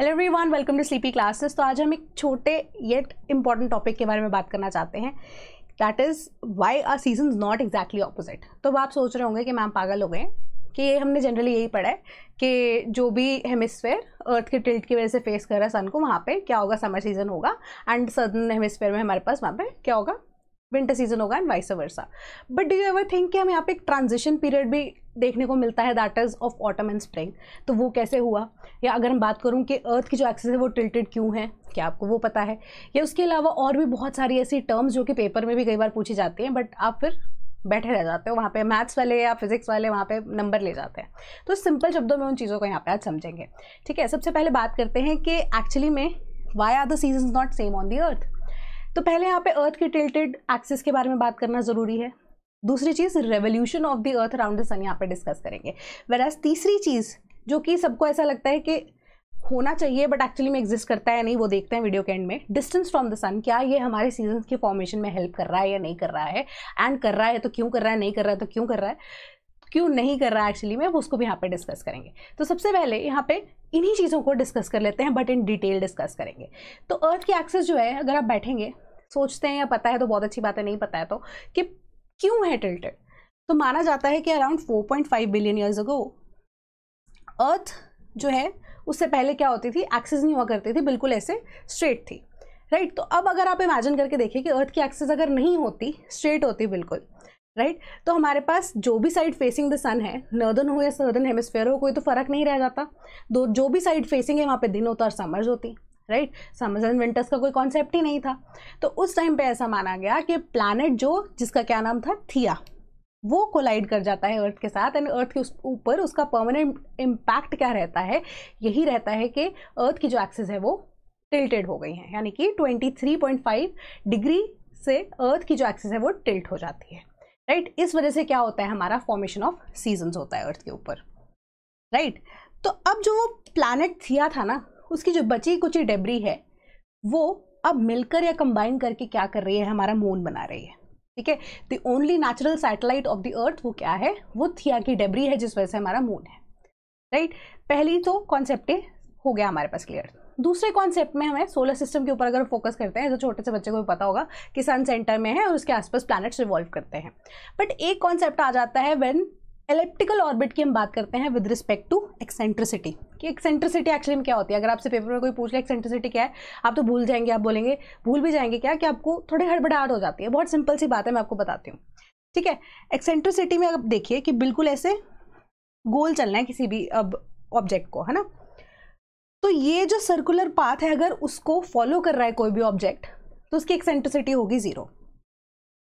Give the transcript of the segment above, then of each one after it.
Hello everyone welcome to sleepy classes तो आज हम एक छोटे येट इंपॉर्टेंट टॉपिक के बारे में बात करना चाहते हैं। That is why are season not exactly opposite तो आप सोच रहे होंगे कि मैम पागल हो गए कि ये हमने जनरली यही पढ़ा है कि जो भी हेमिस्फेयर अर्थ के टिल्ट की वजह से फेस कर रहा है सन को, वहाँ पे क्या होगा? समर सीज़न होगा। एंड सदर्न हेमिस्फेयर में हमारे पास वहाँ पे क्या होगा? विंटर सीज़न होगा and vice versa but do you ever think कि हम यहाँ पे एक ट्रांजिशन पीरियड भी देखने को मिलता है that is of autumn and spring तो वो कैसे हुआ? या अगर हम बात करूँ कि अर्थ की जो एक्सेस है, वो टिल्टेड क्यों है? क्या आपको वो पता है? या उसके अलावा और भी बहुत सारी ऐसी टर्म्स जो कि पेपर में भी कई बार पूछी जाती हैं बट आप फिर बैठे रह जाते हो, वहाँ पे मैथ्स वाले या फिजिक्स वाले वहाँ पे नंबर ले जाते हैं। तो सिंपल शब्दों में उन चीज़ों को यहाँ पे आज समझेंगे। ठीक है, सबसे पहले बात करते हैं कि एक्चुअली में why are the season not same on the earth तो पहले यहाँ पे अर्थ के टिल्टेड एक्सिस के बारे में बात करना ज़रूरी है। दूसरी चीज़ revolution of the earth around the sun यहाँ पे डिस्कस करेंगे। वेराज तीसरी चीज़, जो कि सबको ऐसा लगता है कि होना चाहिए बट एक्चुअली में एग्जिस्ट करता है या नहीं, वो देखते हैं वीडियो के एंड में। डिस्टेंस फ्रॉम द सन क्या ये हमारे सीज़न के फॉर्मेशन में हेल्प कर रहा है या नहीं कर रहा है? एंड कर रहा है तो क्यों कर रहा है, नहीं कर रहा है तो क्यों कर रहा है? क्यों नहीं कर रहा है एक्चुअली में, वो उसको भी यहाँ पे डिस्कस करेंगे। तो सबसे पहले यहाँ पे इन्हीं चीज़ों को डिस्कस कर लेते हैं बट इन डिटेल डिस्कस करेंगे। तो अर्थ की एक्सेस जो है, अगर आप बैठेंगे, सोचते हैं या पता है तो बहुत अच्छी बात है, नहीं पता है तो कि क्यों है टिल्टेड तो माना जाता है कि around 4.5 billion years ago earth जो है, उससे पहले क्या होती थी? एक्सेस नहीं हुआ करती थी, बिल्कुल ऐसे स्ट्रेट थी। Right right? तो अब अगर आप इमेजिन करके देखिए कि अर्थ की एक्सेस अगर नहीं होती स्ट्रेट होती बिल्कुल राइट? right? तो हमारे पास जो भी साइड फेसिंग द सन है नर्दर्न हो या सदर्न हेमिस्फेयर हो, कोई तो फ़र्क नहीं रह जाता। दो, जो भी साइड फेसिंग है, वहाँ पे दिन होता और समर्स होती, राइट? समर्स एंड विंटर्स का कोई कॉन्सेप्ट ही नहीं था। तो उस टाइम पे ऐसा माना गया कि प्लानट जो, जिसका क्या नाम था? थिया वो कोलाइड कर जाता है अर्थ के साथ एंड अर्थ के ऊपर उसका परमानेंट इम्पैक्ट क्या रहता है? यही रहता है कि अर्थ की जो एक्सेस है, वो टिल्टेड हो गई है। यानी कि 23.5 डिग्री से अर्थ की जो एक्सेस है, वो टिल्ट हो जाती है। राइट? इस वजह से क्या होता है, हमारा फॉर्मेशन ऑफ़ सीजन्स होता है अर्थ के ऊपर राइट? तो अब जो वो प्लानट थिया था ना, उसकी जो बची कुची डेबरी है, वो अब मिलकर या कंबाइन करके क्या कर रही है, हमारा मून बना रही है ठीक है the only natural satellite of the earth वो क्या है वो थिया की डेबरी है, जिस वजह से हमारा मून है राइट right? पहली तो कॉन्सेप्ट हो गया हमारे पास क्लियर दूसरे कॉन्सेप्ट में हमें सोलर सिस्टम के ऊपर अगर फोकस करते हैं तो छोटे से बच्चे को भी पता होगा कि सन सेंटर में है और उसके आसपास प्लैनेट्स रिवॉल्व करते हैं। बट एक कॉन्सेप्ट आ जाता है व्हेन एलिप्टिकल ऑर्बिट की हम बात करते हैं विद रिस्पेक्ट टू एक्सेंट्रिसिटी कि एक्सेंट्रिसिटी एक्चुअली में क्या होती है? अगर आपसे पेपर में कोई पूछ ले एक्सेंट्रिसिटी क्या है? आप तो भूल जाएँगे, आप बोलेंगे, भूल भी जाएँगे क्या? कि आपको थोड़ी हड़बड़ाहट हो जाती है। बहुत सिंपल सी बात है, मैं आपको बताती हूँ। ठीक है? एक्सेंट्रिसिटी में आप देखिए कि बिल्कुल ऐसे गोल चलना है किसी भी, अब ऑब्जेक्ट को, है ना? तो ये जो सर्कुलर पाथ है, अगर उसको फॉलो कर रहा है कोई भी ऑब्जेक्ट तो उसकी एक्सेंट्रिसिटी होगी ज़ीरो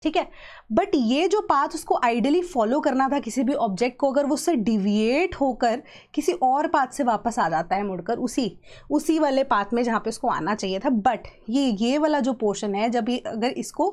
ठीक है? बट ये जो पाथ उसको आइडियली फॉलो करना था किसी भी ऑब्जेक्ट को, अगर वो उससे डिविएट होकर किसी और पाथ से वापस आ जाता है मुड़कर, उसी उसी वाले पाथ में जहाँ पे उसको आना चाहिए था। बट ये ये वाला जो पोर्शन है, जब ये अगर इसको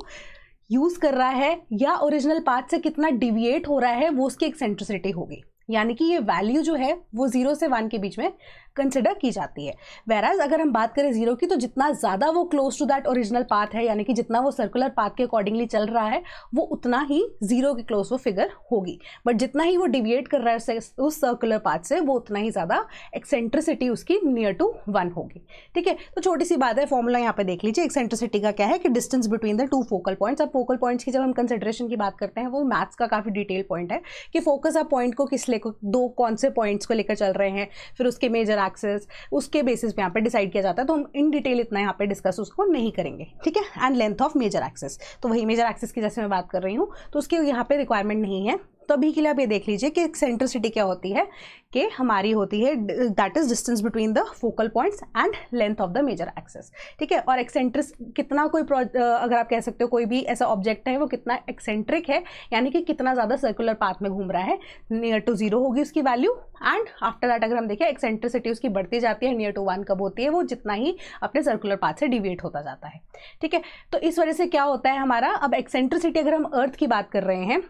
यूज़ कर रहा है या ओरिजिनल पाथ से कितना डिविएट हो रहा है, वो उसकी एक्सेंट्रिसिटी होगी। यानी कि ये वैल्यू जो है, वो ज़ीरो से वन के बीच में कंसिडर की जाती है। वेराज अगर हम बात करें ज़ीरो की तो जितना ज़्यादा वो close to that original path है, यानी कि जितना वो सर्कुलर पाथ के अकॉर्डिंगली चल रहा है, वो उतना ही ज़ीरो के क्लोज वो फिगर होगी। बट जितना ही वो डिविएट कर रहा है उस सर्कुलर पाथ से, वो उतना ही ज़्यादा एक्सेंट्रिसिटी उसकी नियर टू वन होगी। ठीक है? तो छोटी सी बात है फॉर्मूला यहाँ पे देख लीजिए एक्सेंट्रिसिटी का क्या है कि distance between the two focal points अब फोकल पॉइंट्स की जब हम कंसिडरेशन की बात करते हैं, वो मैथ्स का काफ़ी डिटेल पॉइंट है कि फोकस आप पॉइंट को किस लेकर दो कौन से पॉइंट्स को लेकर चल रहे हैं, फिर उसके मेजर एक्सेस उसके बेसिस पे यहाँ पे डिसाइड किया जाता है तो हम इन डिटेल इतना यहाँ पे डिस्कस उसको नहीं करेंगे, ठीक है? And length of major axis तो वही मेजर एक्सेस की जैसे मैं बात कर रही हूँ तो उसकी यहाँ पे रिक्वायरमेंट नहीं है। तो अभी के लिए आप ये देख लीजिए कि सेंट्रिसिटी क्या होती है कि हमारी होती है that is distance between the focal points and length of the major axis ठीक है? और एक्सेंट्रिस कितना कोई अगर आप कह सकते हो, कोई भी ऐसा ऑब्जेक्ट है, वो कितना एक्सेंट्रिक है, यानी कि कितना ज़्यादा सर्कुलर पाथ में घूम रहा है नियर टू ज़ीरो होगी उसकी वैल्यू एंड आफ्टर दैट अगर हम देखें एक्सेंट्रिसिटी उसकी बढ़ती जाती है नियर टू वन कब होती है, वो जितना ही अपने सर्कुलर पाथ से डिविएट होता जाता है। ठीक है? तो इस वजह से क्या होता है हमारा, अब एक्सेंट्रिसिटी अगर हम अर्थ की बात कर रहे हैं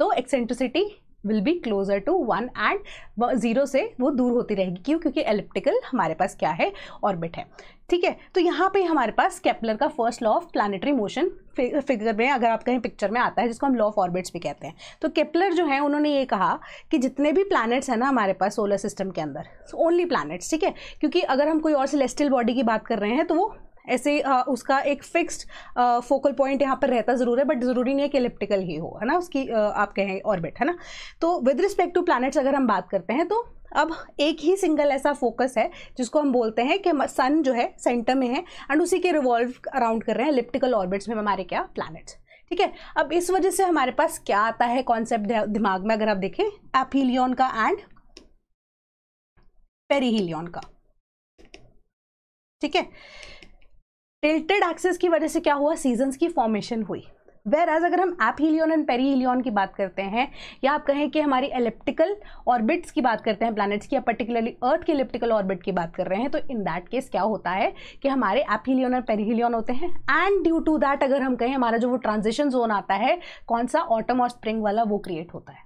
तो eccentricity will be closer to one and zero से वो दूर होती रहेगी। क्यों? क्योंकि एलिप्टिकल हमारे पास क्या है? ऑर्बिट है। ठीक है? तो यहाँ पे हमारे पास कैपलर का first law of planetary motion figure में अगर आप कहीं पिक्चर में आता है, जिसको हम लॉ ऑफ़ ऑर्बिट्स भी कहते हैं। तो केपलर जो है, उन्होंने ये कहा कि जितने भी प्लैनेट्स हैं ना हमारे पास सोलर सिस्टम के अंदर ओनली प्लैनेट्स ठीक है? क्योंकि अगर हम कोई और सेलेस्टियल बॉडी की बात कर रहे हैं तो वो ऐसे आ, उसका एक फिक्स्ड फोकल पॉइंट यहाँ पर रहता ज़रूर है बट ज़रूरी नहीं है कि इलेप्टिकल ही हो है ना? उसकी आ, आप कहें ऑर्बिट है ना? तो विद रिस्पेक्ट टू प्लैनेट्स अगर हम बात करते हैं तो अब एक ही सिंगल ऐसा फोकस है जिसको हम बोलते हैं कि सन जो है सेंटर में है एंड उसी के रिवॉल्व अराउंड कर रहे हैं इलिप्टिकल ऑर्बिट्स में हमारे क्या? प्लैनेट्स ठीक है? अब इस वजह से हमारे पास क्या आता है कॉन्सेप्ट दिमाग में अगर आप देखें एपीलियन का एंड पेरीहिलियन का. ठीक है? टिल्टेड एक्सेस की वजह से क्या हुआ? सीजन्स की फॉर्मेशन हुई। वेर एज अगर हम aphelion and perihelion की बात करते हैं, या आप कहें कि हमारी एलिप्टिकल ऑर्बिट्स की बात करते हैं प्लैनेट्स की, या पर्टिकुलरली अर्थ की इलेप्टिकल ऑर्बिट की बात कर रहे हैं तो इन दैट केस क्या होता है कि हमारे एप हीलियन और पेरी हीलियन होते हैं। एंड ड्यू टू दैट अगर हम कहें हमारा जो वो ट्रांजिशन जोन आता है, कौन सा ऑटम और स्प्रिंग वाला वो क्रिएट होता है।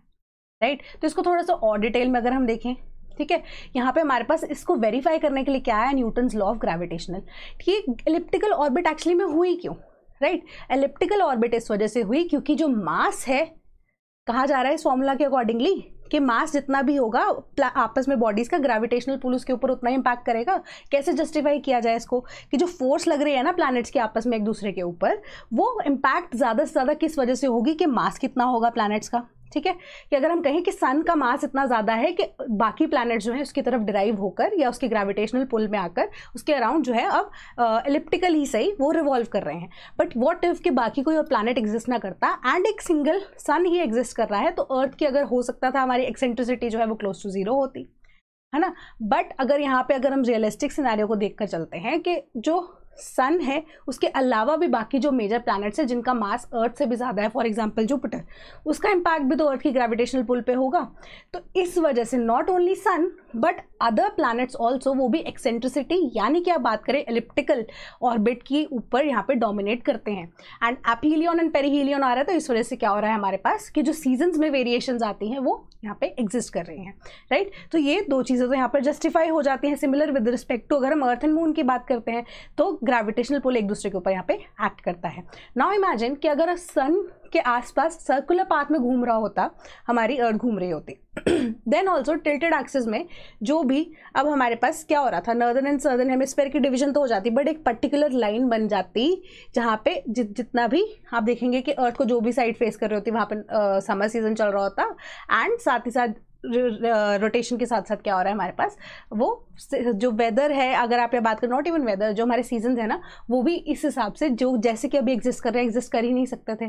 Right right? तो इसको थोड़ा सा और डिटेल में अगर हम देखें। ठीक है? यहाँ पे हमारे पास इसको वेरीफाई करने के लिए क्या है? न्यूटन्स लॉ ऑफ़ ग्रेविटेशनल ठीक इलिप्टिकल ऑर्बिट एक्चुअली में हुई क्यों? राइट एलिप्टिकल ऑर्बिट इस वजह से हुई क्योंकि जो मास है, कहा जा रहा है इस फॉर्मूला के अकॉर्डिंगली कि मास जितना भी होगा आपस में बॉडीज़ का ग्रेविटेशनल पुल उसके ऊपर उतना इम्पैक्ट करेगा। कैसे जस्टिफाई किया जाए इसको? कि जो फोर्स लग रही है ना प्लैनेट्स के आपस में एक दूसरे के ऊपर, वो इम्पैक्ट ज़्यादा से ज़्यादा किस वजह से होगी कि मास कितना होगा प्लैनेट्स का? ठीक है? कि अगर हम कहें कि सन का मास इतना ज़्यादा है कि बाकी प्लैनेट जो है उसकी तरफ़ ड्राइव होकर या उसके ग्रेविटेशनल पुल में आकर उसके अराउंड जो है अब इलिप्टिकल ही सही वो रिवॉल्व कर रहे हैं। बट वॉट इफ़ कि बाकी कोई और प्लानट एग्जिस्ट ना करता एंड एक सिंगल सन ही एग्जिस्ट कर रहा है तो अर्थ की अगर हो सकता था हमारी एक्सेंट्रिसिटी जो है वो क्लोज टू ज़ीरो होती, है ना? बट अगर यहाँ पे अगर हम रियलिस्टिक सिनारियो को देखकर चलते हैं कि जो सन है, उसके अलावा भी बाकी जो मेजर प्लैनेट्स हैं, जिनका मास अर्थ से भी ज़्यादा है फॉर एग्जांपल जुपिटर उसका इम्पैक्ट भी तो अर्थ की ग्रेविटेशनल पुल पे होगा तो इस वजह से not only sun but other planets also वो भी एक्सेंट्रिसिटी यानी कि आप बात करें एलिप्टिकल ऑर्बिट की ऊपर यहाँ पे डोमिनेट करते हैं एंड एपीलियन एंड पेरीहिलियन आ रहा है तो इस वजह से क्या हो रहा है हमारे पास कि जो सीजन्स में वेरिएशन आती हैं, वो यहाँ पे एग्जिस्ट कर रही हैं राइट right? तो ये दो चीज़ें तो यहाँ पर जस्टिफाई हो जाती हैं सिमिलर विद रिस्पेक्ट टू अगर हम अर्थ एंड मून की बात करते हैं तो ग्रेविटेशनल पुल एक दूसरे के ऊपर यहाँ पे एक्ट करता है। नाउ इमेजिन कि अगर सन के आसपास सर्कुलर पाथ में घूम रहा होता हमारी अर्थ घूम रही होती। देन ऑल्सो टिल्टेड एक्सिस में जो भी अब हमारे पास क्या हो रहा था नर्दर्न एंड सर्दर्न हेमिस्फेयर की डिवीज़न तो हो जाती बट एक पर्टिकुलर लाइन बन जाती जहाँ पे जि, जितना भी आप देखेंगे कि अर्थ को जो भी साइड फेस कर रही होती वहाँ पर समर सीज़न चल रहा होता एंड साथ ही साथ रोटेशन के साथ साथ क्या हो रहा है हमारे पास? वो जो वेदर है, अगर आप ये बात करें नॉट इवन वेदर जो हमारे सीज़न है ना, वो भी इस हिसाब से, जो जैसे कि अभी एग्जिस्ट कर रहे हैं एग्जिस्ट कर ही नहीं सकते थे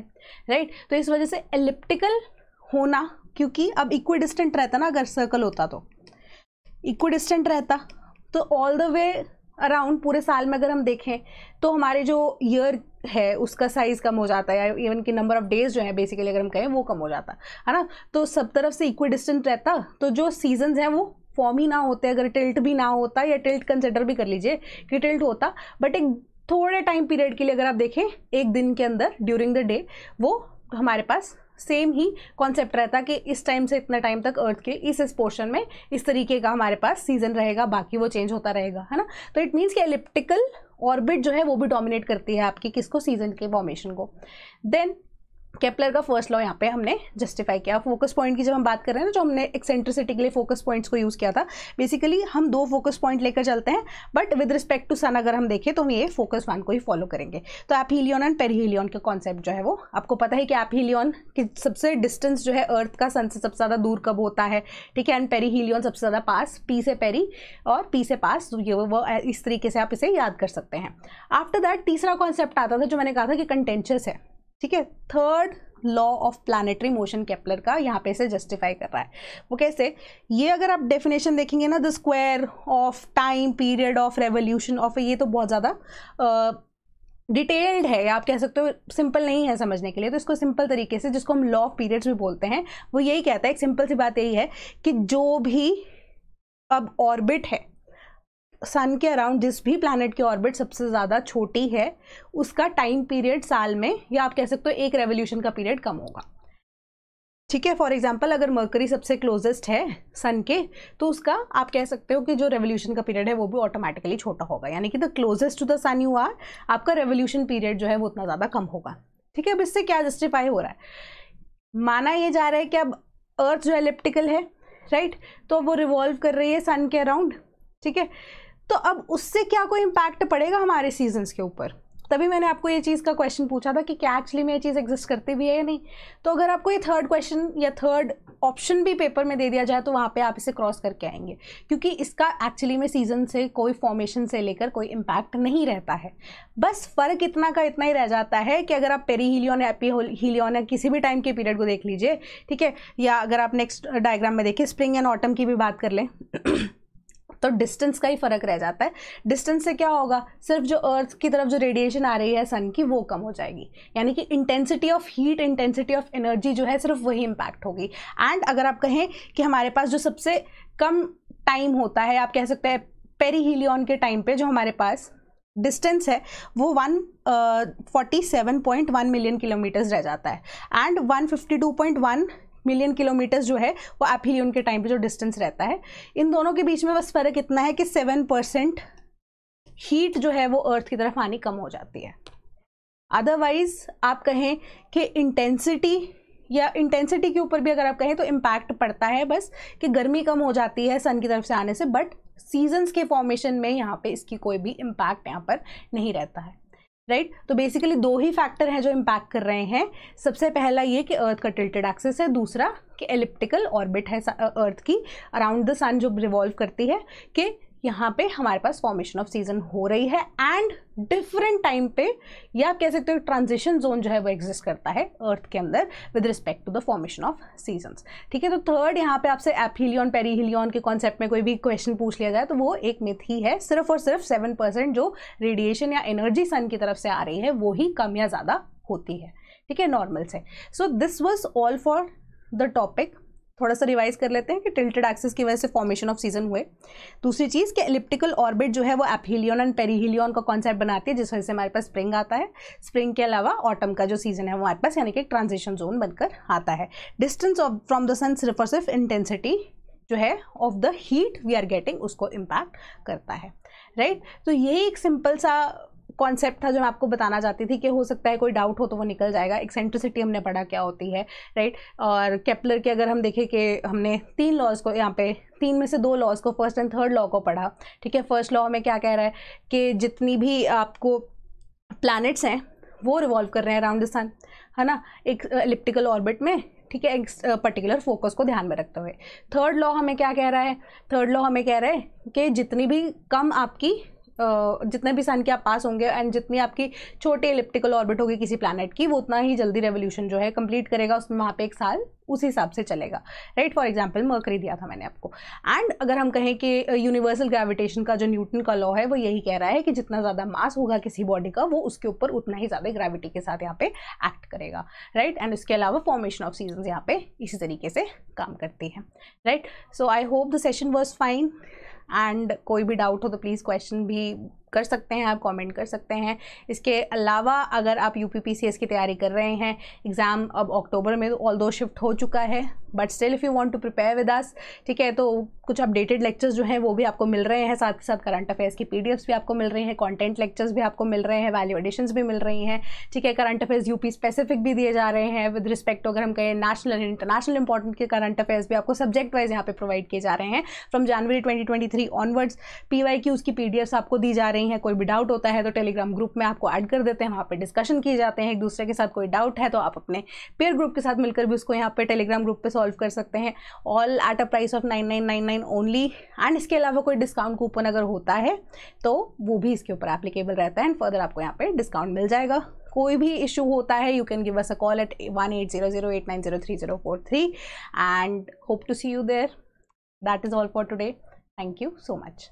राइट तो इस वजह से एलिप्टिकल होना, क्योंकि अब इक्वी डिस्टेंट रहता ना, अगर सर्कल होता तो। इक्वी डिस्टेंट रहता तो ऑल द वे अराउंड पूरे साल में अगर हम देखें तो हमारे जो ईयर है, उसका साइज़ कम हो जाता है, या इवन कि नंबर ऑफ़ डेज़ जो है बेसिकली अगर हम कहें, वो कम हो जाता है ना? तो सब तरफ़ से इक्वी डिस्टेंट रहता तो जो सीज़न हैं, वो फॉर्म ही ना होते, अगर टिल्ट भी ना होता, या टिल्ट कंसिडर भी कर लीजिए कि टिल्ट होता बट एक थोड़े टाइम पीरियड के लिए अगर आप देखें, एक दिन के अंदर ड्यूरिंग द डे वो हमारे पास सेम ही कॉन्सेप्ट रहता है कि इस टाइम से इतना टाइम तक अर्थ के इस इस पोर्शन में इस तरीके का हमारे पास सीज़न रहेगा, बाकी वो चेंज होता रहेगा, है ना? तो इट मीन्स कि एलिप्टिकल ऑर्बिट जो है वो भी डोमिनेट करती है आपकी किसको? सीज़न के फॉर्मेशन को। देन केपलर का फ़र्स्ट लॉ यहाँ पे हमने जस्टिफाई किया। फोकस पॉइंट की जब हम बात कर रहे हैं ना, जो हमने एक्सेंट्रिसिटी के लिए फोकस पॉइंट्स को यूज़ किया था बेसिकली हम दो फोकस पॉइंट लेकर चलते हैं but with respect to sun अगर हम देखें तो हम ये फोकस वन को ही फॉलो करेंगे। तो ऐप हीलियन एंड पेरीहिलियन का कॉन्सेप्ट जो है वो, आपको पता है कि ऐप हीलियन की सबसे डिस्टेंस जो है अर्थ का सन से सबसे ज़्यादा दूर कब होता है, ठीक है? एंड पेरीहिलियन सबसे ज़्यादा पास पी से पेरी और पी से पास तो ये वो इस तरीके से आप इसे याद कर सकते हैं। आफ्टर दैट तीसरा कॉन्सेप्ट आता था, जो मैंने कहा था कि कंटेंशियस है। ठीक है? Third law of planetary motion Kepler का यहाँ पे से जस्टिफाई कर रहा है। वो कैसे? ये अगर आप डेफिनेशन देखेंगे ना the square of time period of revolution of ये तो बहुत ज़्यादा डिटेल्ड है, आप कह सकते हो सिंपल नहीं है समझने के लिए। तो इसको सिंपल तरीके से, जिसको हम लॉ ऑफ़ पीरियड्स भी बोलते हैं, वो यही कहता है, एक सिंपल सी बात यही है कि जो भी अब ऑर्बिट है सन के अराउंड जिस भी प्लानट की ऑर्बिट सबसे ज़्यादा छोटी है, उसका टाइम पीरियड साल में, या आप कह सकते हो एक रेवोल्यूशन का पीरियड कम होगा। ठीक है फॉर एग्ज़ाम्पल अगर मर्करी सबसे क्लोजेस्ट है सन के तो उसका आप कह सकते हो कि जो रेवोल्यूशन का पीरियड है, वो भी ऑटोमेटिकली छोटा होगा। यानी कि the closest to the sun you are आपका रेवोल्यूशन पीरियड जो है, वो उतना ज़्यादा कम होगा। ठीक है, अब इससे क्या जस्टिफाई हो रहा है? माना ये जा रहा है कि अब अर्थ जो एलिप्टिकल है राइट तो वो रिवॉल्व कर रही है सन के अराउंड ठीक है तो अब उससे क्या कोई इम्पैक्ट पड़ेगा हमारे सीजन्स के ऊपर? तभी मैंने आपको ये चीज़ का क्वेश्चन पूछा था कि क्या एक्चुअली में ये चीज़ एग्जिस्ट करती भी है या नहीं। तो अगर आपको ये थर्ड क्वेश्चन या थर्ड ऑप्शन भी पेपर में दे दिया जाए तो वहाँ पे आप इसे क्रॉस करके आएँगे। क्योंकि इसका एक्चुअली में सीज़न से कोई फॉर्मेशन से लेकर कोई इम्पैक्ट नहीं रहता है। बस फ़र्क इतना का इतना ही रह जाता है कि अगर आप पेरी हीलियन एपी हीलियन या किसी भी टाइम के पीरियड को देख लीजिए, ठीक है? या अगर आप नेक्स्ट डायग्राम में देखिए स्प्रिंग एंड ऑटम की भी बात कर लें। तो डिस्टेंस का ही फ़र्क रह जाता है। डिस्टेंस से क्या होगा? सिर्फ़ जो अर्थ की तरफ़ जो रेडिएशन आ रही है सन की, वो कम हो जाएगी। यानी कि intensity of heat intensity of energy जो है, सिर्फ़ वही इम्पैक्ट होगी। एंड अगर आप कहें कि हमारे पास जो सबसे कम टाइम होता है, आप कह सकते हैं पेरी के टाइम पे जो हमारे पास डिस्टेंस है, वो one forty seven point one million kilometers रह जाता है। And one fifty two point one million kilometers जो है, वो एपीलियन के टाइम पे जो डिस्टेंस रहता है। इन दोनों के बीच में बस फ़र्क इतना है कि सेवन परसेंट हीट जो है, वो अर्थ की तरफ़ आनी कम हो जाती है। अदरवाइज़ आप कहें कि इंटेंसिटी या इंटेंसिटी के ऊपर भी अगर आप कहें तो इम्पैक्ट पड़ता है बस कि गर्मी कम हो जाती है सन की तरफ़ से आने से बट सीजन्स के फॉर्मेशन में यहाँ पे इसकी कोई भी इम्पैक्ट यहाँ पर नहीं रहता है। राइट? right? तो बेसिकली दो ही फैक्टर हैं जो इम्पैक्ट कर रहे हैं। सबसे पहला ये कि अर्थ का टिल्टेड एक्सेस है। दूसरा कि एलिप्टिकल ऑर्बिट है अर्थ की। अराउंड द सन जो रिवॉल्व करती है कि यहाँ पे हमारे पास फॉर्मेशन ऑफ़ सीज़न हो रही है एंड डिफरेंट टाइम पे या आप कह सकते हो ट्रांजिशन जोन जो है वो एग्जिस्ट करता है अर्थ के अंदर with respect to the formation of seasons ठीक है तो थर्ड यहाँ पे आपसे एपहिलियन पेरीहिलियन के कॉन्सेप्ट में कोई भी क्वेश्चन पूछ लिया जाए तो वो एक मिथ ही है। सिर्फ़ और सिर्फ़ सेवन परसेंट जो रेडिएशन या एनर्जी सन की तरफ़ से आ रही है, वो ही कम या ज़्यादा होती है। ठीक है नॉर्मल से। So this was all for the topic थोड़ा सा रिवाइज कर लेते हैं कि टिल्टेड एक्सिस की वजह से फॉर्मेशन ऑफ़ सीज़न हुए। दूसरी चीज़ कि एलिप्टिकल ऑर्बिट जो है वो एपहिलियन एंड पेरीहिलियन का कॉन्सेप्ट बनाती है जिस वजह से हमारे पास स्प्रिंग आता है स्प्रिंग के अलावा ऑटम का जो सीज़न है वो हमारे पास यानी कि ट्रांजिशन जोन बनकर आता है। Distance of from the sun सिर्फ़ और सिर्फ़ इंटेंसिटी जो है of the heat we are getting उसको इम्पैक्ट करता है। Right right? तो यही एक सिंपल सा कॉन्सेप्ट था जो मैं आपको बताना चाहती थी कि हो सकता है कोई डाउट हो तो वो निकल जाएगा। एक्सेंट्रिसिटी हमने पढ़ा क्या होती है राइट और कैपलर के अगर हम देखें कि हमने तीन लॉज को, यहाँ पे तीन में से दो लॉज को फ़र्स्ट एंड थर्ड लॉ को पढ़ा, ठीक है? फ़र्स्ट लॉ में क्या कह रहा है कि जितनी भी आपको प्लैनेट्स हैं, वो रिवॉल्व कर रहे हैं अराउंड द सन है ना? एक इलिप्टिकल ऑर्बिट में, ठीक है? एक पर्टिकुलर फोकस को ध्यान में रखते हुए। थर्ड लॉ हमें क्या कह रहा है? थर्ड लॉ हमें कह रहा है कि जितनी भी कम आपकी जितने भी सन के आप पास होंगे एंड जितनी आपकी छोटी इलिप्टिकल ऑर्बिट होगी किसी प्लानट की, वो उतना ही जल्दी रेवोल्यूशन जो है कंप्लीट करेगा, उसमें वहाँ पे एक साल उस हिसाब से चलेगा। राइट फॉर एग्ज़ाम्पल मर्करी दिया था मैंने आपको। एंड अगर हम कहें कि यूनिवर्सल ग्रेविटेशन का जो न्यूटन का लॉ है, वो यही कह रहा है कि जितना ज़्यादा मास होगा किसी बॉडी का, वो उसके ऊपर उतना ही ज़्यादा ग्रेविटी के साथ यहाँ पे एक्ट करेगा। राइट एंड इसके अलावा फॉर्मेशन ऑफ़ सीज़न यहाँ पे इसी तरीके से काम करती है। Right so I hope the session was fine and कोई भी डाउट हो तो प्लीज़ क्वेश्चन भी कर सकते हैं, आप कमेंट कर सकते हैं। इसके अलावा अगर आप यू पी की तैयारी कर रहे हैं एग्ज़ाम अब अक्टूबर में ऑल दो शिफ्ट हो चुका है but still if you want to prepare with us ठीक है तो कुछ अपडेटेड लेक्चर्स जो हैं, वो भी आपको मिल रहे हैं, साथ के साथ करंट अफेयर्स की पी भी आपको मिल रही हैं कॉन्टेंट लेक्चर्स भी आपको मिल रहे हैं वैल्यू एडिशन भी मिल रही हैं, ठीक है करंट अफेयर्स यूपी स्पेसिफिक भी दिए जा रहे हैं विद रिस्पेक्ट अगर हम कहें नेशनल एंड इंटरनेशनल इंपॉर्टेंट के करंट अफेयर्स भी आपको सब्जेक्ट वाइज यहाँ पे प्रोवाइड किए जा रहे हैं from January twenty twenty three onwards P Y की उसकी पी आपको दी जा रही हैं, कोई भी डाउट होता है तो टेलीग्राम ग्रुप में आपको ऐड कर देते हैं, वहाँ पे डिस्कशन किए जाते हैं, एक दूसरे के साथ कोई डाउट है तो आप अपने पेयर ग्रुप के साथ मिलकर भी उसको यहाँ पर टेलीग्राम ग्रुप पे सॉल्व कर सकते हैं all at a price of nine nine nine nine only and इसके अलावा कोई डिस्काउंट कूपन अगर होता है तो वो भी इसके ऊपर एप्लीकेबल रहता है एंड फर्दर आपको यहाँ पर डिस्काउंट मिल जाएगा. कोई भी इशू होता है you can give us a call at one eight zero zero eight nine zero three zero four three and hope to see you there that is all for today thank you so much